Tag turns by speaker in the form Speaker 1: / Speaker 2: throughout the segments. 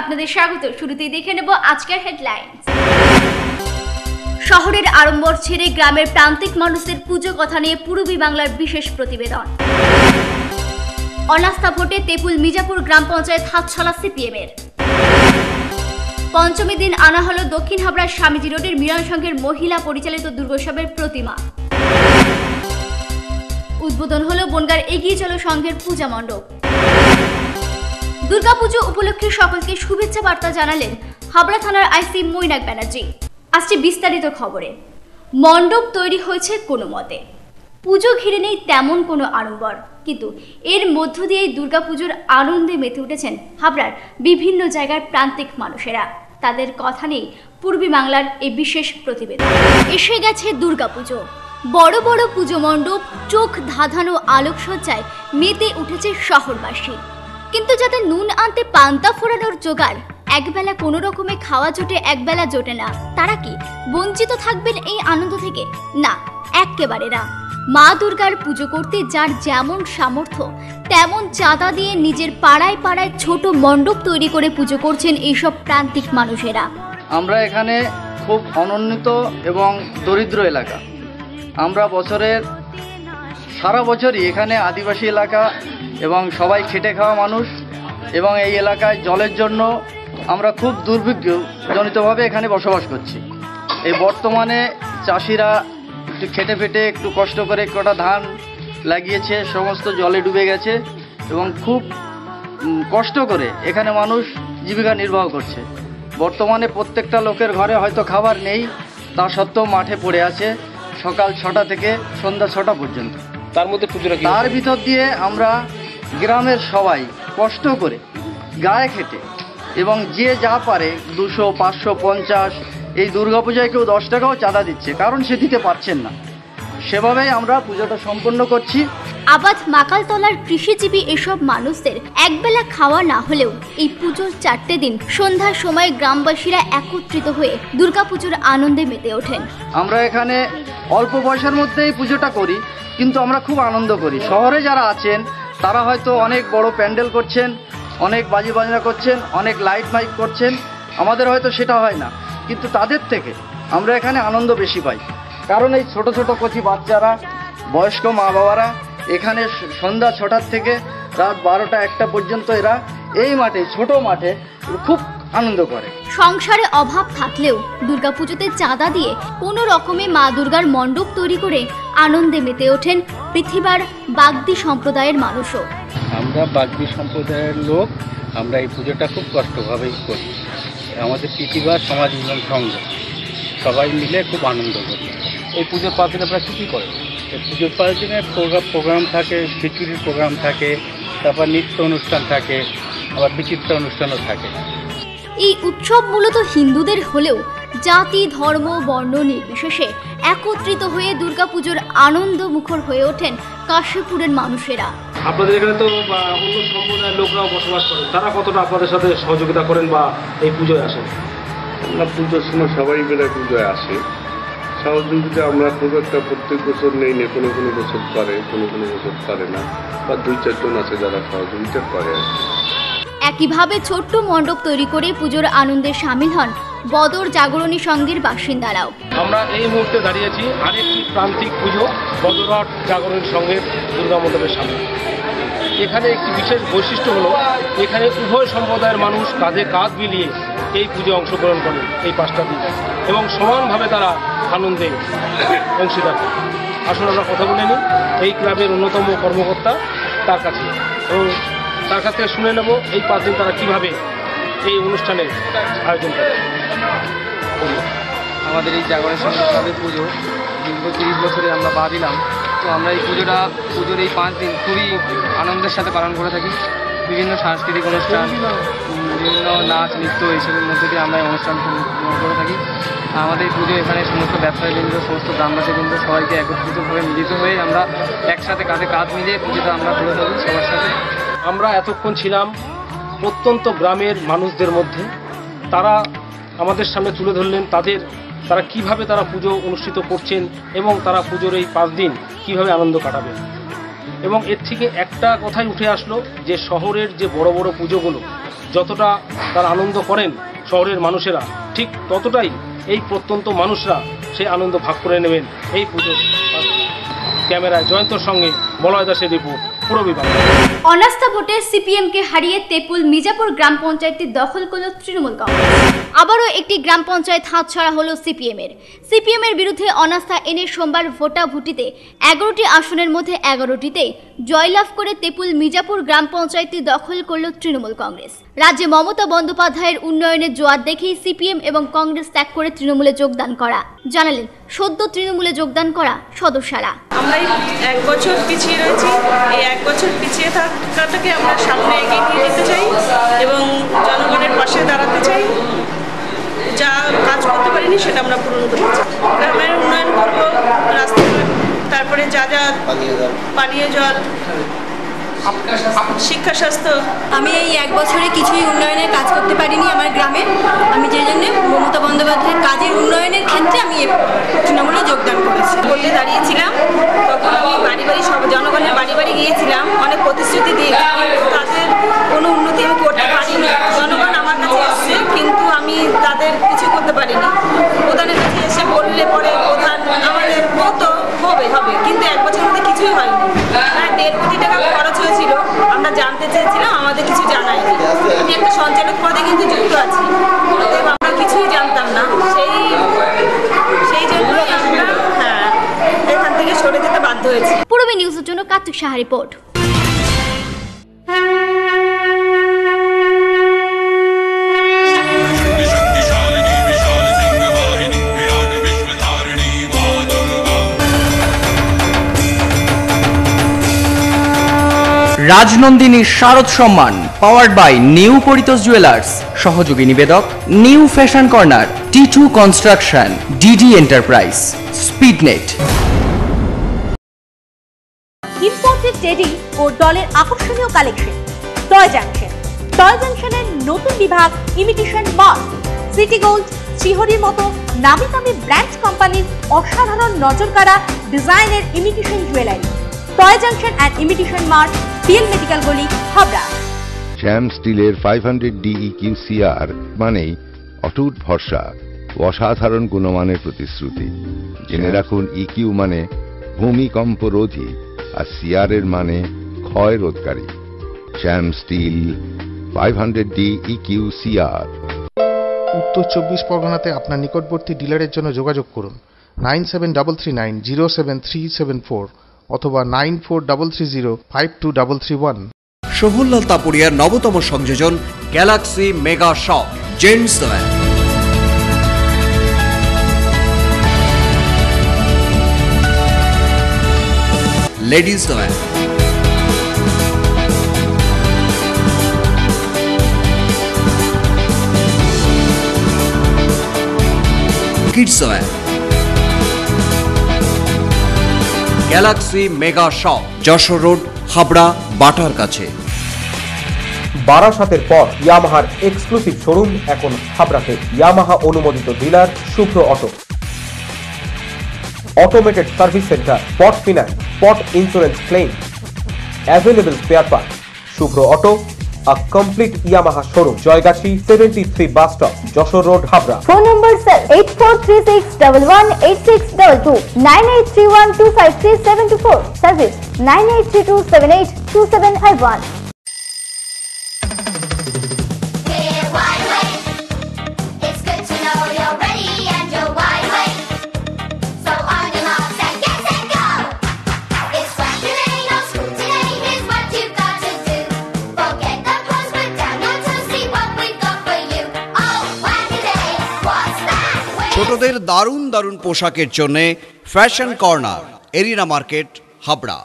Speaker 1: আপনাদের স্বাগত। শুরুতেই দেখে নেব আজকের হেডলাইন শহরের আড়ম্বর ছেড়ে গ্রামের প্রান্তিক মানুষদের পুজো কথা নিয়ে পূর্বী বাংলার বিশেষ প্রতিবেদন। অনাস্থা ভোটে তেপুল মিজাপুর গ্রাম পঞ্চায়েত হাতছাড়া সিপিএম এর পঞ্চমী দিন আনা হলো দক্ষিণ হাবড়ার স্বামীজি রোডের মিলন সংঘের মহিলা পরিচালিত দুর্গোৎসবের প্রতিমা। উদ্বোধন হলো বনগার এগিয়ে চলো সংঘের পূজা মণ্ডপ। দুর্গাপুজো উপলক্ষে সকলকে শুভেচ্ছা বার্তা জানালেন হাবড়া থানার আইসি মৈনাক ব্যানার্জি। আসছে বিস্তারিত খবরে। মণ্ডপ তৈরি হয়েছে কোনো মতে। পুজো ঘিরে নেই তেমন কোনো আড়ম্বর। কিন্তু এর মধ্য দিয়েই দুর্গাপুজোর আনন্দে মেতে উঠেছেন হাবড়ার বিভিন্ন জায়গার প্রান্তিক মানুষেরা। তাদের কথা নেই পূর্বী বাংলার এই বিশেষ প্রতিবেদন। এসে গেছে দুর্গাপুজো। বড় বড় পুজো মণ্ডপ চোখ ধাঁধানো আলোকসজ্জায় মেতে উঠেছে শহরবাসী। কিন্তু যাদের নুন আনতে পান্তা ফোরানোর জোগাড়, একবেলা কোনো রকমে খাওয়া জোটে একবেলা জোটে না। তারা কি বঞ্চিত থাকবেন এই আনন্দ থেকে? না, একেবারে না। মা দুর্গার পুজো করতে যার যেমন সামর্থ্য, তেমন চাঁদা দিয়ে নিজের পাড়ায় পাড়ায় ছোট মণ্ডপ তৈরি করে পুজো করছেন এইসব প্রান্তিক মানুষেরা।
Speaker 2: আমরা এখানে খুব অনন্যিত এবং দরিদ্র এলাকা। আমরা বছরের সারা বছরই এখানে আদিবাসী এলাকা এবং সবাই খেটে খাওয়া মানুষ এবং এই এলাকায় জলের জন্য আমরা খুব দুর্ভিক্ষজনিতভাবে এখানে বসবাস করছি। এই বর্তমানে চাষিরা একটু খেটে ফেটে, একটু কষ্ট করে কটা ধান লাগিয়েছে, সমস্ত জলে ডুবে গেছে এবং খুব কষ্ট করে এখানে মানুষ জীবিকা নির্বাহ করছে। বর্তমানে প্রত্যেকটা লোকের ঘরে হয়তো খাবার নেই, তা সত্ত্বেও মাঠে পড়ে আছে সকাল ছটা থেকে সন্ধ্যা ছটা পর্যন্ত।
Speaker 3: তার মধ্যে পুজোটা কি
Speaker 2: তার ভিতর দিয়ে আমরা গ্রামের সবাই কষ্ট করে গায়ে খেটে এবং যে যা পারে দুশো পাঁচশো পঞ্চাশ এই দুর্গাপূজায় কেউ দশ টাকাও চাঁদা দিচ্ছে কারণ সে দিতে পারছেন না। সেভাবেই আমরা পুজোটা সম্পন্ন করছি।
Speaker 1: আবাদ মাকালতলার কৃষিজীবী এসব মানুষদের একবেলা খাওয়া না হলেও এই পুজোর চারটে দিন সন্ধ্যার সময় গ্রামবাসীরা একত্রিত হয়ে দুর্গাপুজোর আনন্দে মেতে ওঠেন।
Speaker 2: আমরা এখানে অল্প পয়সার মধ্যে এই পুজোটা করি কিন্তু আমরা খুব আনন্দ করি। শহরে যারা আছেন তারা হয়তো অনেক বড় প্যান্ডেল করছেন অনেক বাজি বাজনা করছেন অনেক লাইট মাইক করছেন আমাদের হয়তো সেটা হয় না। কিন্তু তাদের থেকে আমরা এখানে আনন্দ বেশি পাই। কারণ এই ছোট ছোট কচি বাচ্চারা বয়স্ক মা বাবারা এখানে সন্ধ্যা ছটার থেকে রাত বারোটা একটা পর্যন্ত এরা এই মাঠে ছোট মাঠে খুব আনন্দ করে।
Speaker 1: সংসারে অভাব থাকলেও দুর্গাপুজোতে চাঁদা দিয়ে কোনো রকমে মা দুর্গার মণ্ডপ তৈরি করে আনন্দে মেতে ওঠেন পৃথিবীর বাগদি সম্প্রদায়ের মানুষও।
Speaker 3: আমরা বাগদি সম্প্রদায়ের লোক আমরা এই পুজোটা খুব কষ্টভাবেই করি। আমাদের পৃথিবীর সমাজ উন্নয়ন সংঘ সবাই মিলে খুব আনন্দ করি। এই পুজোর পাঁচ দিন আপনারা কী কী করেন? পুজোর পাঁচ দিনে প্রোগ্রাম প্রোগ্রাম থাকে খিচুড়ির প্রোগ্রাম থাকে তারপর নৃত্য অনুষ্ঠান থাকে আবার বিচিত্র অনুষ্ঠানও থাকে।
Speaker 1: এই উৎসব মূলত হিন্দুদের হলেও জাতি ধর্ম বর্ণ নির্বিশেষে একত্রিত হয়ে দুর্গাপুজোর আনন্দ মুখর হয়ে ওঠেন কাশীপুরের মানুষেরা।
Speaker 4: আপনাদের এখানে তো অন্য সম্প্রদায়ের লোকরাও বসবাস করেন। তারা কতটা আপনাদের সাথে সহযোগিতা করেন বা এই পুজোয় আসেন?
Speaker 5: পুজোর সময় সবাই মিলে পুজোয় আসে। সহযোগিতা আমরা খুব একটা প্রত্যেক বছর নেই না কোনো কোনো বছর পারে কোনো কোনো বছর পারে না বা দুই চারজন আছে যারা সহযোগিতা করে আর কি।
Speaker 1: একইভাবে ছোট্ট মণ্ডপ তৈরি করে পুজোর আনন্দে সামিল হন বদর জাগরণী সংঘের বাসিন্দারাও।
Speaker 4: আমরা এই মুহূর্তে দাঁড়িয়েছি আরেকটি প্রান্তিক পুজো বদরহাট জাগরণ সংঘের দুর্গা মণ্ডপের সামনে। এখানে একটি বিশেষ বৈশিষ্ট্য হলো এখানে উভয় সম্প্রদায়ের মানুষ কাঁধে কাঁধ মিলিয়ে এই পুজো অংশগ্রহণ করেন এই পাঁচটা দিন। এবং সমানভাবে তারা আনন্দে অংশীদার। আসুন আমরা কথা বলে নিই, এই ক্লাবের অন্যতম কর্মকর্তা তার কাছে। এবং তার কাছ থেকে শুনে নেব এই পাঁচ দিন তারা কীভাবে এই অনুষ্ঠানের আয়োজন করে।
Speaker 2: আমাদের এই জাগরণ সংঘ ক্লাবের পুজো, দীর্ঘ তিরিশ বছরে আমরা পা দিলাম। তো আমরা এই পুজোটা, পুজোর এই পাঁচ দিন খুবই আনন্দের সাথে পালন করে থাকি। বিভিন্ন সাংস্কৃতিক অনুষ্ঠান, বিভিন্ন নাচ, নৃত্য, এইসবের মধ্যে দিয়ে আমরা এই অনুষ্ঠান করে থাকি। আমাদের পুজো এখানে সমস্ত ব্যবসায়ী ব্যবসায়ীবৃন্দ, সমস্ত গ্রামবাসীবৃন্দ সবাইকে একত্রিতভাবে মিলিত হয়ে আমরা একসাথে কাঁধে কাঁধ মিলিয়ে পুজোটা আমরা করে থাকি সবার সাথে।
Speaker 4: আমরা এতক্ষণ ছিলাম প্রত্যন্ত গ্রামের মানুষদের মধ্যে। তারা আমাদের সামনে তুলে ধরলেন তাদের, তারা কীভাবে তারা পুজো অনুষ্ঠিত করছেন এবং তারা পুজোর এই পাঁচ দিন কীভাবে আনন্দ কাটাবেন। এবং এর থেকে একটা কথাই উঠে আসলো যে শহরের যে বড় বড় পুজোগুলো, যতটা তার আনন্দ করেন শহরের মানুষেরা ঠিক ততটাই এই প্রত্যন্ত মানুষরা সেই আনন্দ ভাগ করে নেবেন এই পুজো ক্যামেরায় জয়ন্তর সঙ্গে মলয় দাসের রিপোর্ট
Speaker 1: অনাস্থা ভোটে সিপিএমকে হারিয়ে তেপুল মির্জাপুর গ্রাম পঞ্চায়েতটি দখল করল তৃণমূল কংগ্রেস। আবারও একটি গ্রাম পঞ্চায়েত হাতছাড়া হলো সিপিএম এর সিপিএম এর বিরুদ্ধে অনাস্থা এনে সোমবার ভোটাভুটিতে এগারোটি আসনের মধ্যে এগারোটিতেই জয়লাভ করে তেপুল মির্জাপুর গ্রাম পঞ্চায়েতটি দখল করল তৃণমূল কংগ্রেস। রাজ্যে মমতা বন্দ্যোপাধ্যায়ের উন্নয়নের জোয়ার দেখেই সিপিএম এবং কংগ্রেস ত্যাগ করে তৃণমূলে যোগদান করা। জানালেন, সদ্য তৃণমূলে যোগদান করা সদস্যরা।
Speaker 6: আমরা এক বছর পিছিয়ে রয়েছি। এই এক বছর পিছিয়ে থাকাটাকে আমরা সামনে এগিয়ে নিয়ে যেতে চাই এবং জনগণের পাশে দাঁড়াতে চাই। যা কাজ করতে পারিনি সেটা আমরা পূরণ করতে চাই। গ্রামের উন্নয়ন করব, রাস্তাঘাট তারপরে যা যা পানীয় জল। শিক্ষা স্বাস্থ্য।
Speaker 7: আমি এই এক বছরে কিছুই উন্নয়নের কাজ করতে পারিনি আমার গ্রামে। আমি যে জন্য মমতা বন্দ্যোপাধ্যায়ের কাজের উন্নয়নের ক্ষেত্রে আমি তৃণমূলে যোগদান করেছি।
Speaker 6: বলতে দাঁড়িয়েছিলাম তখন আমি বাড়ি বাড়ি সব জনগণের বাড়ি বাড়ি গিয়েছিলাম অনেক প্রতিশ্রুতি দিয়ে তাদের কোনো উন্নতি আমি করতে পারিনি। জনগণ আমার কাছে এসছে কিন্তু আমি তাদের কিছু করতে পারিনি। প্রধানের কাছে এসে বললে পরে প্রধান আমাদের মতো হবে হবে। কিন্তু এক বছর মধ্যে কিছুই হয়নি। প্রায় দেড় কোটি টাকা খরচ হয়েছিল। আমরা জানতে চেয়েছিলাম, আমাদের কিছু জানায়নি আমি একটা সঞ্চালক পদে কিন্তু যুক্ত আছি। আমরা কিছুই জানতাম না। সেই সেই জন্য আমরা হ্যাঁ এখান থেকে সরে যেতে বাধ্য হয়েছি।
Speaker 1: পূর্বী নিউজের জন্য কার্তিক সাহা রিপোর্ট।
Speaker 8: রাজনন্দিনী শারদ সম্মান powered by new Paritosh jewellers সহযোগী নিবেদক new fashion corner T two construction DD enterprise Speednet
Speaker 9: imported teddy ও ডলের আকর্ষণীয় কালেকশন টয় জাংশন টয় জাংশনের নতুন বিভাগ ইমিটেশন মার্ক সিটি গোল্ড শ্রীহরির মতো নামি দামি ব্র্যান্ড কোম্পানির অসাধারণ নজরকাড়া ডিজাইনের imitation jewellery toy junction and imitation mark PL medical গলি হাবড়া।
Speaker 10: শ্যাম স্টিলের ফাইভ হান্ড্রেড ডিই কিউসিআর মানেই অটুট ভরসা ও অসাধারণ গুণমানের প্রতিশ্রুতি। জেনে রাখুন ইকিউ মানে ভূমিকম্প রোধী আর সিআর এর মানে ক্ষয় রোধকারী। Shyam steel five hundred D EQ CR
Speaker 11: উত্তর চব্বিশ পরগনাতে আপনার নিকটবর্তী ডিলারের জন্য যোগাযোগ করুন। Nine seven double three nine zero seven three seven four অথবা nine four double three zero five two double three one.
Speaker 8: সোহল্লাল তাপুরিয়ার নবতম সংযোজন galaxy mega shop gents ladies kids wear galaxy mega shop, Jessore road, Habra, butter কাছে।
Speaker 12: বারাসাতের পর ইয়ামাহার exclusive showroom এখন হাবড়াতে। ইয়ামাহা অনুমোদিত dealer Shubhra auto. Automated service centre spot finance, spot insurance claim available spare part Shubhra auto. A complete Yamaha showroom Joygachhi seventy three bus stop Jessore road Habra
Speaker 9: phone number sir eight four three six double one eight six service nine eight three two seven eight two seven five one
Speaker 8: দারুণ দারুণ পোশাকের জন্য fashion corner arena market Habra.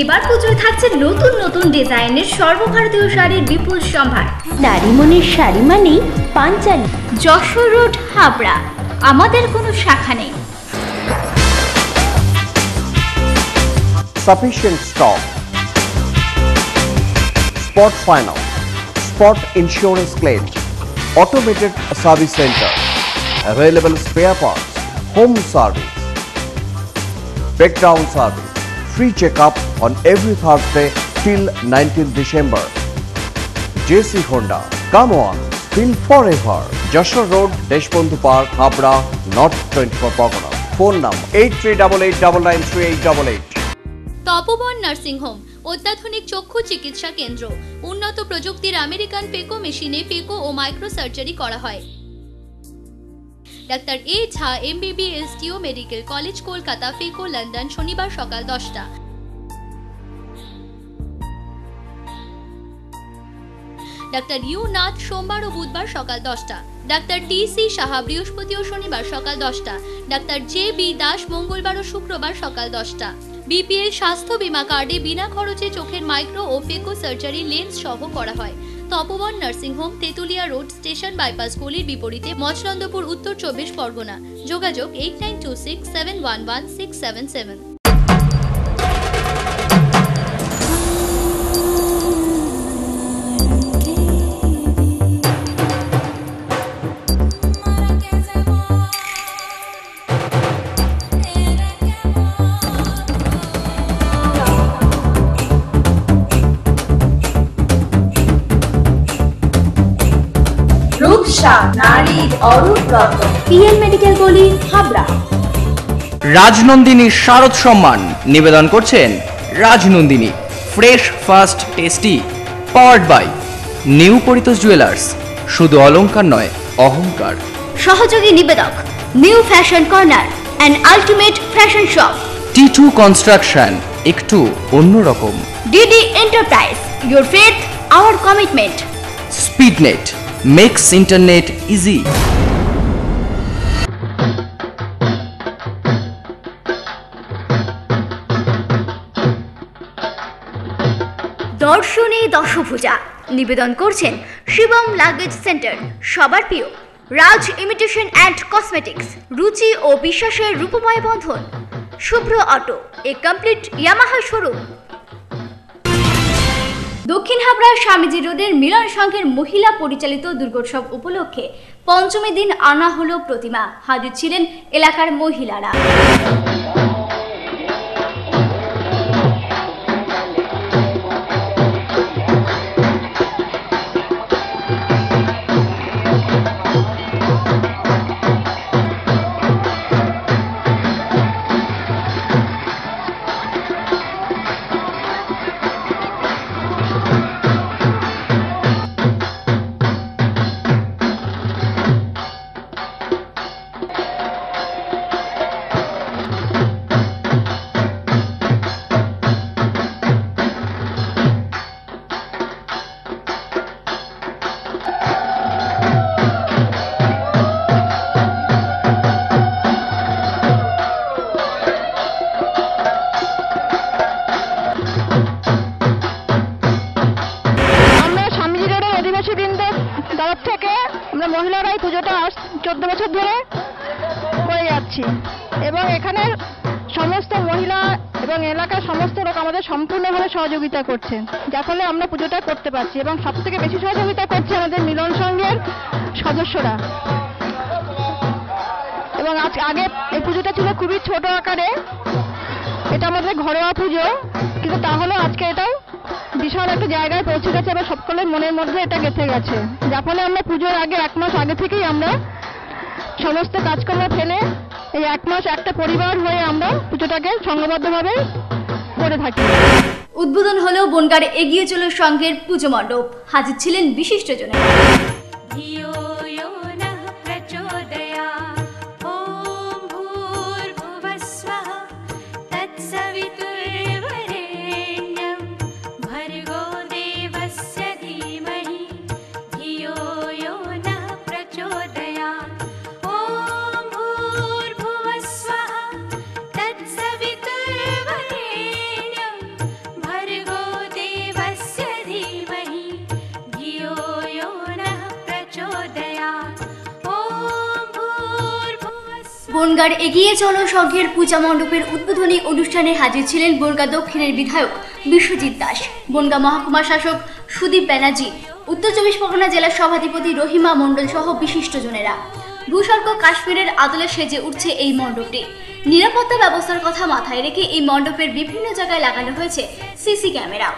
Speaker 1: এবার পুজোয় থাকছে নতুন নতুন ডিজাইনের সর্বভারতীয় শাড়ির বিপুল সম্ভার।
Speaker 9: নারী মনের শাড়ি মানেই পাঞ্চালী
Speaker 1: যশোর রোড হাবড়া। আমাদের কোনো শাখা নেই।
Speaker 12: Sufficient stock spot finance, spot insurance claim, automated service center, available spare parts, home service, breakdown service, free checkup on every Thursday till 19th December. JC Honda, come on, feel forever. Joshua Road, Deshbandhu Park, Habra, North 24 Pagona. Phone number 8388993888.
Speaker 13: Tapoban nursing home অত্যাধুনিক চক্ষু চিকিৎসা কেন্দ্র। উন্নত প্রযুক্তির American পেকো মেশিনে পেকো ও micro surgery করা হয়। ডাক্তার এ ঝা এমবিবিএস টিও medical college, Kolkata, phaco, London, শনিবার সকাল দশটা। ডাক্তার ইউ নাথ সোমবার ও বুধবার সকাল দশটা। ডাক্তার টি সি সাহা বৃহস্পতি ও শনিবার সকাল দশটা। ডাক্তার জে বি দাস মঙ্গলবার ও শুক্রবার সকাল দশটা। বিপিএল স্বাস্থ্য বিমা কার্ডে বিনা খরচে চোখের মাইক্রো ও ফেকো সার্জারি লেন্স সহ করা হয়। Tapoban nursing home, Tetulia road station bypass গলির বিপরীতে মচনন্দপুর, উত্তর চব্বিশ পরগনা। যোগাযোগ eight nine two six seven one one six seven seven.
Speaker 1: নারীর অরূপ রত্ন। পিএন মেডিকেল গলি হাবড়া।
Speaker 8: রাজনন্দিনী শারদ সম্মান। নিবেদন করছেন Rajnandini fresh fast tasty powered by new Paritosh jewellers. শুধু অলংকার নয় অহংকার।
Speaker 1: সহযোগী নিবেদক new fashion corner and ultimate fashion shop
Speaker 8: T two construction একটু অন্যরকম
Speaker 1: DD enterprise your faith our commitment
Speaker 8: Speednet makes internet easy
Speaker 1: দর্শনে দশভূজা। নিবেদন করছেন শিবম লাগেজ সেন্টার সবার প্রিয়। রাজ ইমিটেশন অ্যান্ড কসমেটিক্স রুচি ও বিশ্বাসের রূপময় বন্ধন। Shubhra auto a complete Yamaha showroom দক্ষিণ হাবড়া স্বামীজি রোডের মিলন সংঘের মহিলা পরিচালিত দুর্গোৎসব উপলক্ষে পঞ্চমী দিন আনা হলো প্রতিমা। হাজির ছিলেন এলাকার মহিলারা।
Speaker 14: তরফ থেকে আমরা মহিলারাই পুজোটা চোদ্দ বছর ধরে করে যাচ্ছি। এবং এখানে সমস্ত মহিলা এবং এলাকার সমস্ত লোক আমাদের সম্পূর্ণভাবে সহযোগিতা করছেন যার ফলে আমরা পুজোটা করতে পারছি এবং সব থেকে বেশি সহযোগিতা করছে আমাদের মিলন সংঘের সদস্যরা। এবং আজ আগে এই পুজোটা ছিল খুবই ছোট আকারে, এটা আমাদের ঘরোয়া পুজো, কিন্তু তাহলেও আজকে এটাই বিশাল একটা জায়গায় পৌঁছে গেছে, এবার সকলের মনের মধ্যে এটা গেঁথে গেছে। জাপানে আমরা পুজোর আগে এক মাস আগে থেকেই আমরা সমস্ত কাজকর্ম ফেলে এই এক মাস একটা পরিবার হয়ে আমরা পুজোটাকে সংঘবদ্ধভাবে করে থাকি।
Speaker 1: উদ্বোধন হলেও বনগারে এগিয়ে চলো সংঘের পুজো মণ্ডপ। হাজির ছিলেন বিশিষ্টজনেরা বনগার এগিয়ে চলো সংঘের পূজা মণ্ডপের উদ্বোধনী অনুষ্ঠানে হাজির ছিলেন বনগা দক্ষিণের বিধায়ক বিশ্বজিৎ দাস, বনগা মহকুমা শাসক সুদীপ ব্যানার্জি, উত্তর চব্বিশ পরগনা জেলার সভাধিপতি রহিমা মণ্ডল সহ বিশিষ্টজনেরা। ভূস্বর্গ কাশ্মীরের আদলে সেজে উঠছে এই মণ্ডপটি। নিরাপত্তা ব্যবস্থার কথা মাথায় রেখে এই মণ্ডপের বিভিন্ন জায়গায় লাগানো হয়েছে CC camera.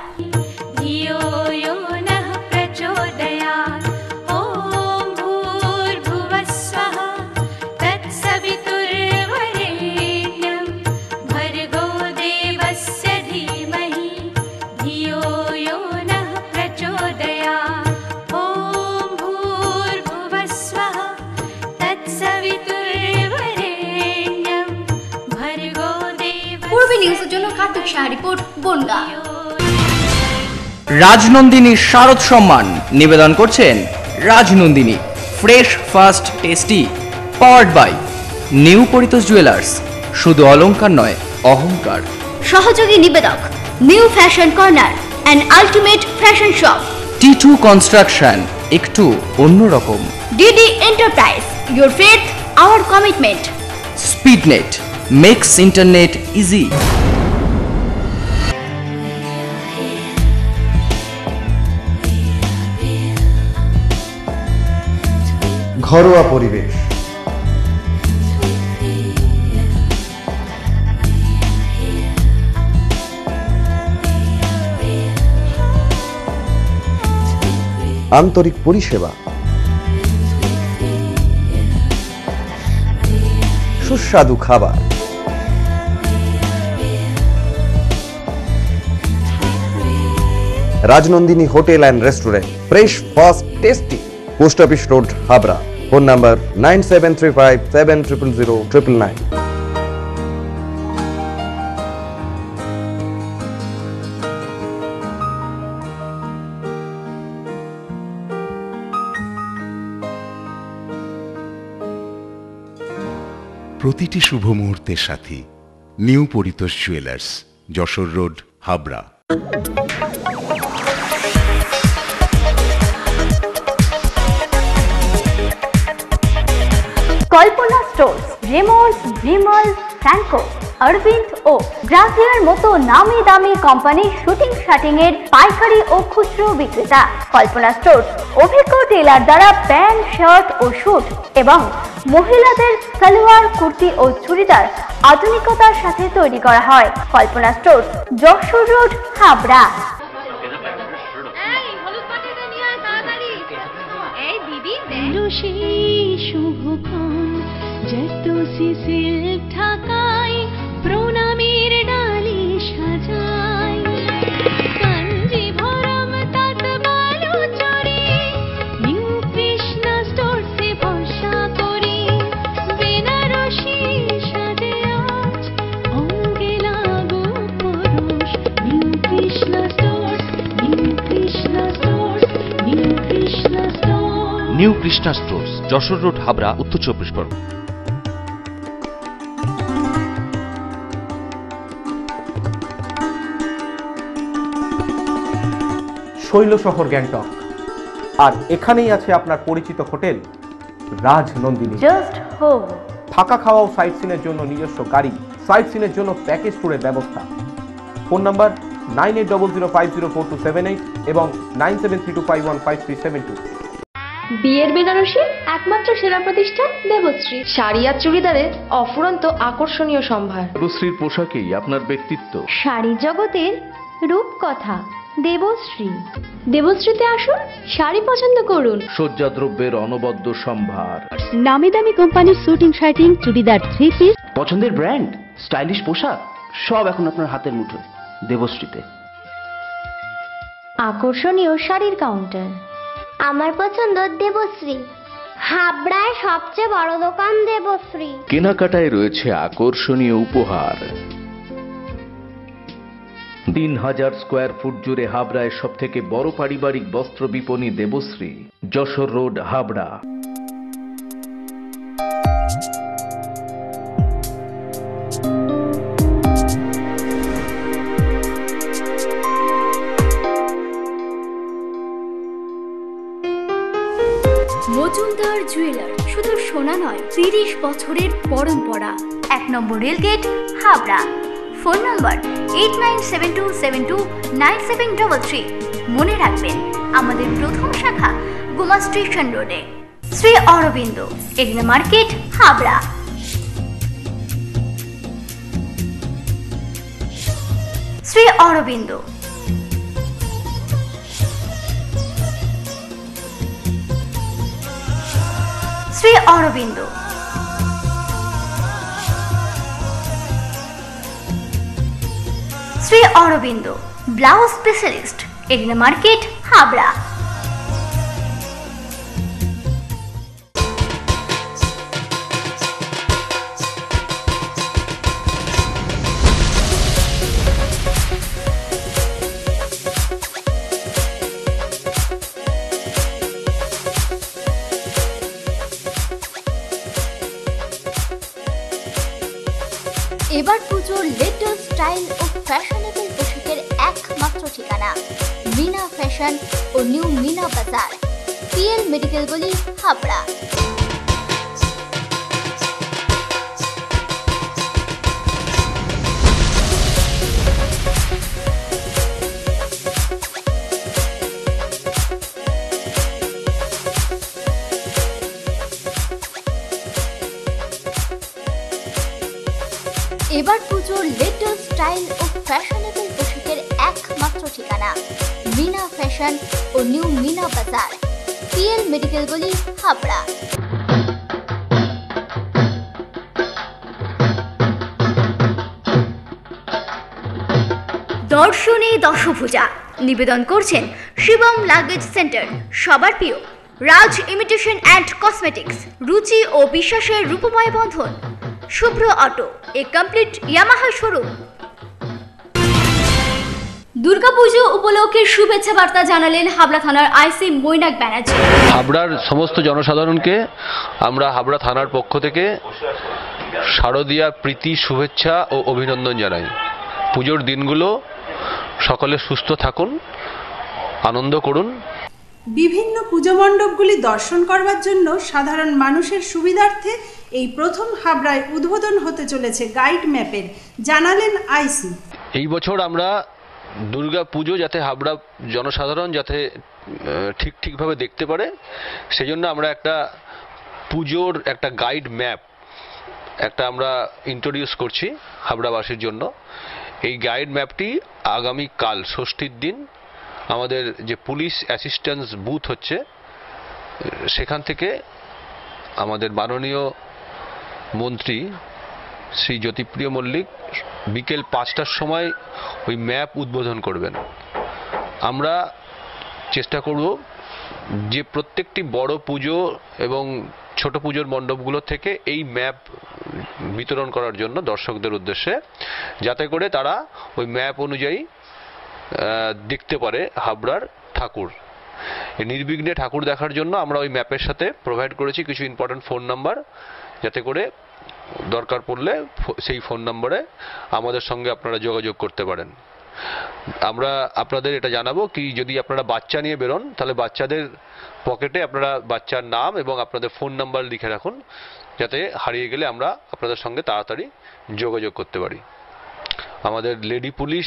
Speaker 1: Report Bongaon
Speaker 8: Rajnandini শারদ সম্মান নিবেদন করছেন Rajnandini fresh fast tasty powered by new Paritosh jewellers শুধু অলংকার নয় অহংকার।
Speaker 1: সহযোগী নিবেদক new fashion corner and ultimate fashion shop
Speaker 8: T two construction একটু অন্যরকম
Speaker 1: DD enterprise your faith our commitment
Speaker 8: Speednet makes internet easy.
Speaker 15: ঘরোয়া পরিবেশ। আন্তরিক পরিষেবা। সুস্বাদু খাবার। Rajnandini hotel and restaurant, fresh, fast, tasty, post office road, Habra. Phone number nine seven three five seven triple zero triple nine.
Speaker 16: প্রতিটি শুভ মুহূর্তের সাথী, new Paritosh jewellers Jessore road Habra.
Speaker 1: Kalpana stores Raymonds Vimal Franco Arvind ও গ্রাসিয়ার মতো নামি দামি কোম্পানির shooting shirting এর পাইকারি ও খুচরো বিক্রেতা। কল্পনা স্টোর্স অভিজ্ঞ টেলার দ্বারা প্যান্ট শার্ট ও স্যুট এবং মহিলাদের সালোয়ার কুর্তি ও চুড়িদার আধুনিকতার সাথে তৈরি করা হয়। Kalpana stores Jessore road Habra.
Speaker 17: শুভক্ষণ প্রণামীর ডালি নিউ কৃষ্ণ স্টোরসে করি। New Krishna new
Speaker 18: Jessore road, Habra, উত্তর চব্বিশ পরগনা।
Speaker 12: শৈল শহর গ্যাংটক। আর এখানেই আছে আপনার পরিচিত হোটেল রাজনন্দিনী।
Speaker 1: জাস্ট হোম
Speaker 12: থাকা খাওয়া ও সাইট সিনের জন্য নিজস্ব গাড়ি সাইট সিনের জন্য প্যাকেজ ট্যুরের ব্যবস্থা। Phone number nine eight double zero five zero four two seven eight এবং nine seven three two five one five three seven two
Speaker 19: বিয়ের বেনারসি একমাত্র সেরা প্রতিষ্ঠান দেবশ্রী। শাড়ি আর চুড়িদারের অফুরন্ত আকর্ষণীয় সম্ভার।
Speaker 18: দেবশ্রীর পোশাকেই আপনার ব্যক্তিত্ব।
Speaker 19: শাড়ি জগতের রূপকথা দেবশ্রী। দেবশ্রীতে আসুন শাড়ি পছন্দ করুন।
Speaker 18: সজ্জাদ্রব্যের অনবদ্য সম্ভার।
Speaker 20: নামি দামি কোম্পানির shooting shirting churidar three piece
Speaker 21: পছন্দের ব্র্যান্ড স্টাইলিশ পোশাক সব এখন আপনার হাতের মুঠোয় দেবশ্রীতে।
Speaker 19: আকর্ষণীয় শাড়ির কাউন্টার
Speaker 22: আমার পছন্দ দেবশ্রী। হাবড়ায় সবচেয়ে বড় দোকান দেবশ্রী।
Speaker 18: কেনাকাটায় রয়েছে আকর্ষণীয় উপহার। তিন হাজার স্কোয়ার ফুট জুড়ে হাবড়ায় সব থেকে বড় পারিবারিক বস্ত্র বিপণী দেবশ্রী, যশোর রোড, হাবড়া।
Speaker 1: মজুমদার জুয়েলার, শুধু সোনা নয়, তিরিশ বছরের পরম্পরা। এক নম্বর rail gate, Habra. Phone number eight nine seven two seven two nine seven double three মনে রাখবেন, আমাদের প্রথম শাখা গুমা স্টেশন রোডে। Shri Aurobindo arena market Habra. Shri Aurobindo. Shri Aurobindo. Shri Aurobindo blouse specialist arena market Habra. এবার পুজোর latest style ও fashionable পোশাকের একমাত্র ঠিকানা, মিনা ফ্যাশন ও নিউ মিনা বাজার পিএল মেডিকেল গলি, হাবড়া। দর্শনে দশভূজা, নিবেদন করছেন শিবম লাগেজ সেন্টার সবার প্রিয়। রাজ ইমিটেশন অ্যান্ড কসমেটিক্স রুচি ও বিশ্বাসের রূপময় বন্ধন, Shubhra auto a complete Yamaha showroom Durga Puja উপলক্ষে শুভেচ্ছা বার্তা জানালেন হাবড়া থানার আইসি মৈনাক ব্যানার্জি।
Speaker 23: হাবড়ার সমস্ত জনসাধারণকে আমরা হাবড়া থানার পক্ষ থেকে শারদীয়া প্রীতি, শুভেচ্ছা ও অভিনন্দন জানাই। পুজোর দিনগুলো সকলে সুস্থ থাকুন, আনন্দ করুন
Speaker 24: বিভিন্ন পুজো মণ্ডপগুলি দর্শন করবার জন্য সাধারণ মানুষের সুবিধার্থে এই প্রথম হাবড়ায় উদ্বোধন হতে চলেছে গাইড ম্যাপের জানালেন আইসি।
Speaker 23: এই বছর আমরা দুর্গা পুজো যাতে হাবড়া জনসাধারণ যাতে ঠিক ঠিকভাবে দেখতে পারে সেই জন্য আমরা একটা পুজোর একটা গাইড ম্যাপ একটা আমরা ইন্ট্রোডিউস করছি হাবড়াবাসীর জন্য। এই গাইড ম্যাপটি আগামী কাল ষষ্ঠীর দিন আমাদের যে পুলিশ অ্যাসিস্ট্যান্স বুথ হচ্ছে, সেখান থেকে আমাদের মাননীয় মন্ত্রী শ্রী জ্যোতিপ্রিয় মল্লিক বিকেল পাঁচটার সময় ওই ম্যাপ উদ্বোধন করবেন। আমরা চেষ্টা করব যে প্রত্যেকটি বড় পুজো এবং ছোট পুজোর মণ্ডপগুলো থেকে এই ম্যাপ বিতরণ করার জন্য দর্শকদের উদ্দেশ্যে, যাতে করে তারা ওই ম্যাপ অনুযায়ী দেখতে পারে হাবড়ার ঠাকুর। নির্বিঘ্নে ঠাকুর দেখার জন্য আমরা ওই ম্যাপের সাথে প্রোভাইড করেছি কিছু ইম্পর্টেন্ট ফোন নাম্বার যাতে করে দরকার পড়লে সেই ফোন নম্বরে আমাদের সঙ্গে আপনারা যোগাযোগ করতে পারেন। আমরা আপনাদের এটা জানাব কি যদি আপনারা বাচ্চা নিয়ে বেরোন, তাহলে বাচ্চাদের পকেটে আপনারা বাচ্চার নাম এবং আপনাদের ফোন নাম্বার লিখে রাখুন, যাতে হারিয়ে গেলে আমরা আপনাদের সঙ্গে তাড়াতাড়ি যোগাযোগ করতে পারি। আমাদের লেডি পুলিশ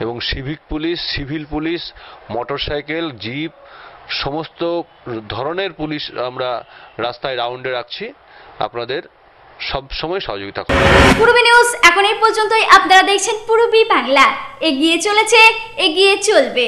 Speaker 23: এবং civic police, civil police, motorcycle, jeep, সমস্ত ধরনের পুলিশ আমরা রাস্তায় রাউন্ডে রাখছি। আপনাদের সব সময় সহযোগিতা করব
Speaker 1: পূর্বী নিউজ এখন এই পর্যন্তই। আপনারা দেখছেন পূর্বী বাংলা। এগিয়ে চলেছে, এগিয়ে চলবে।